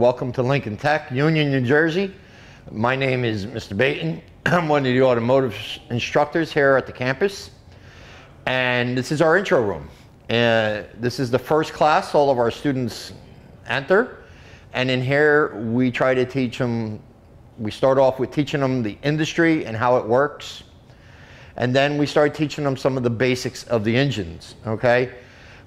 welcome to Lincoln Tech, Union, New Jersey. My name is Mr. Baton. I'm one of the automotive instructors here at the campus. And this is our intro room. Uh, this is the first class all of our students enter. And in here, we try to teach them, we start off with teaching them the industry and how it works. And then we start teaching them some of the basics of the engines, okay?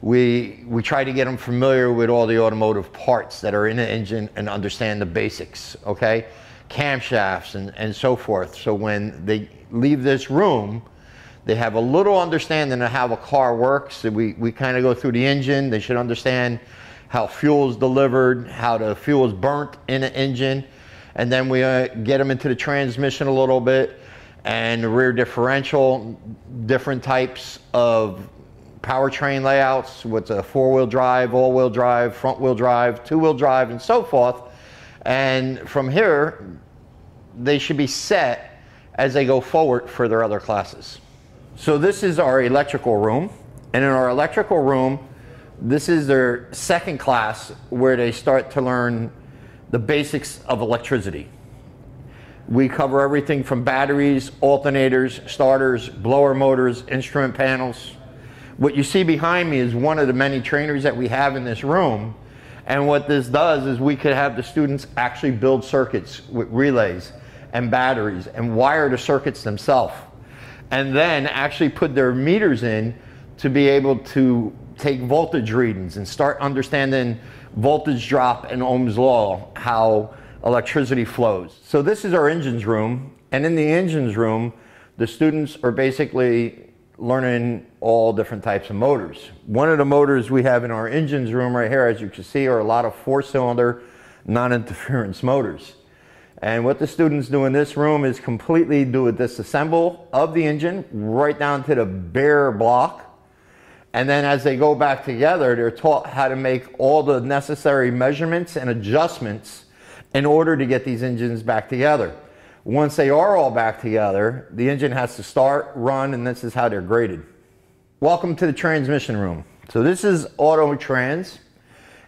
We, we try to get them familiar with all the automotive parts that are in the engine and understand the basics, okay? Camshafts and, and so forth. So when they leave this room, they have a little understanding of how a car works. We, we kind of go through the engine. They should understand how fuel is delivered, how the fuel is burnt in an engine. And then we uh, get them into the transmission a little bit and the rear differential, different types of powertrain layouts with a four-wheel drive, all-wheel drive, front-wheel drive, two-wheel drive, and so forth. And from here, they should be set as they go forward for their other classes. So this is our electrical room. And in our electrical room, this is their second class where they start to learn the basics of electricity. We cover everything from batteries, alternators, starters, blower motors, instrument panels. What you see behind me is one of the many trainers that we have in this room. And what this does is we could have the students actually build circuits with relays and batteries and wire the circuits themselves. And then actually put their meters in to be able to take voltage readings and start understanding voltage drop and Ohm's law, how electricity flows. So this is our engines room, and in the engines room, the students are basically learning all different types of motors. One of the motors we have in our engines room right here, as you can see, are a lot of four-cylinder non-interference motors. And what the students do in this room is completely do a disassemble of the engine right down to the bare block. And then as they go back together, they're taught how to make all the necessary measurements and adjustments in order to get these engines back together. Once they are all back together, the engine has to start, run, and this is how they're graded. Welcome to the transmission room. So this is Auto Trans.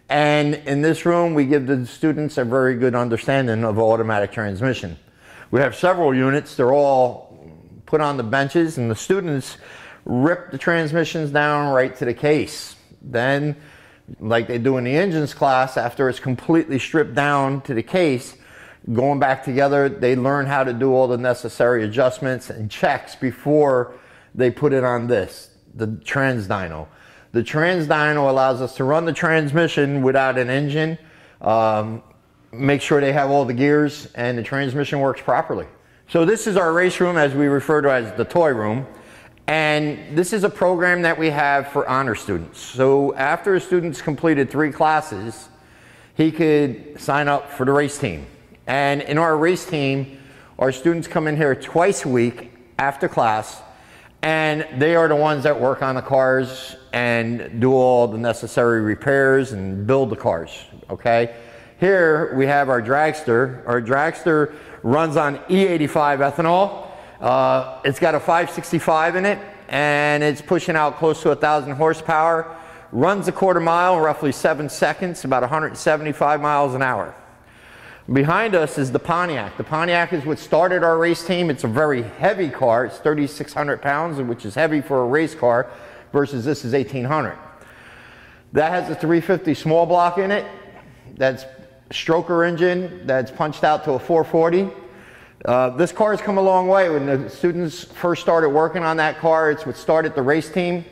And in this room, we give the students a very good understanding of automatic transmission. We have several units. They're all put on the benches, and the students rip the transmissions down right to the case. Then like they do in the engines class, after it's completely stripped down to the case, going back together, they learn how to do all the necessary adjustments and checks before they put it on this, the trans dyno. The trans dyno allows us to run the transmission without an engine, um, make sure they have all the gears and the transmission works properly. So this is our race room as we refer to as the toy room. And this is a program that we have for honor students. So after a student's completed three classes, he could sign up for the race team. And in our race team, our students come in here twice a week after class, and they are the ones that work on the cars and do all the necessary repairs and build the cars, okay? Here we have our dragster. Our dragster runs on E85 ethanol. Uh, it's got a 565 in it and it's pushing out close to a thousand horsepower. Runs a quarter mile roughly seven seconds, about 175 miles an hour. Behind us is the Pontiac. The Pontiac is what started our race team. It's a very heavy car. It's 3,600 pounds, which is heavy for a race car, versus this is 1,800. That has a 350 small block in it. That's stroker engine that's punched out to a 440. Uh, this car has come a long way. When the students first started working on that car, it's what started the race team,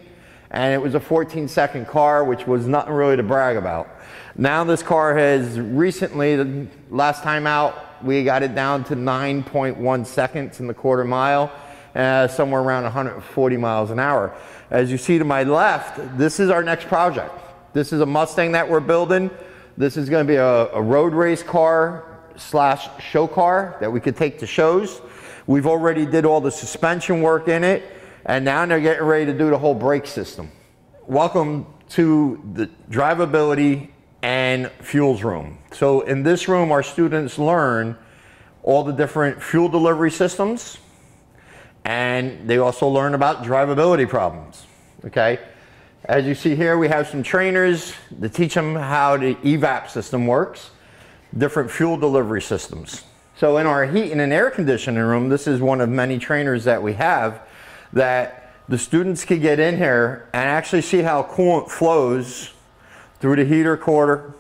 and it was a 14 second car, which was nothing really to brag about. Now this car has recently, the last time out, we got it down to 9.1 seconds in the quarter mile, uh, somewhere around 140 miles an hour. As you see to my left, this is our next project. This is a Mustang that we're building. This is going to be a, a road race car slash show car that we could take to shows. We've already did all the suspension work in it, and now they're getting ready to do the whole brake system. Welcome to the drivability and fuels room. So in this room, our students learn all the different fuel delivery systems, and they also learn about drivability problems, okay? As you see here, we have some trainers to teach them how the EVAP system works. different fuel delivery systems. So in our heat and air conditioning room, this is one of many trainers that we have that the students can get in here and actually see how coolant flows through the heater quarter.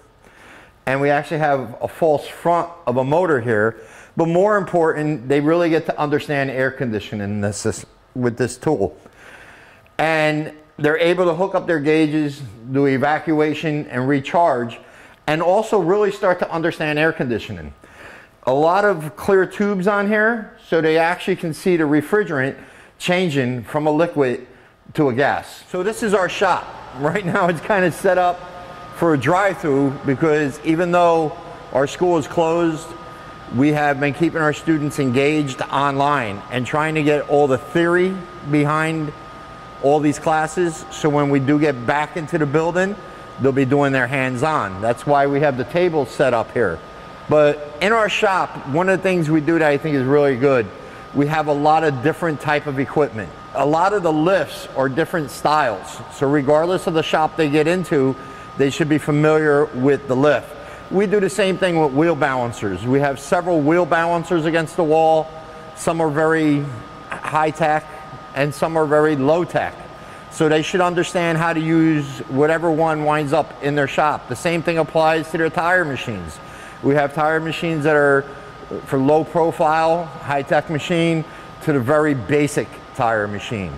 And we actually have a false front of a motor here. But more important, they really get to understand air conditioning this, with this tool. And they're able to hook up their gauges, do evacuation and recharge, and also really start to understand air conditioning. A lot of clear tubes on here, so they actually can see the refrigerant changing from a liquid to a gas. So this is our shop. Right now it's kind of set up for a drive-through because even though our school is closed, we have been keeping our students engaged online and trying to get all the theory behind all these classes so when we do get back into the building, they'll be doing their hands-on. That's why we have the tables set up here. But in our shop, one of the things we do that I think is really good we have a lot of different type of equipment. A lot of the lifts are different styles. So regardless of the shop they get into, they should be familiar with the lift. We do the same thing with wheel balancers. We have several wheel balancers against the wall. Some are very high tech and some are very low tech. So they should understand how to use whatever one winds up in their shop. The same thing applies to their tire machines. We have tire machines that are for low profile, high tech machine to the very basic tire machine.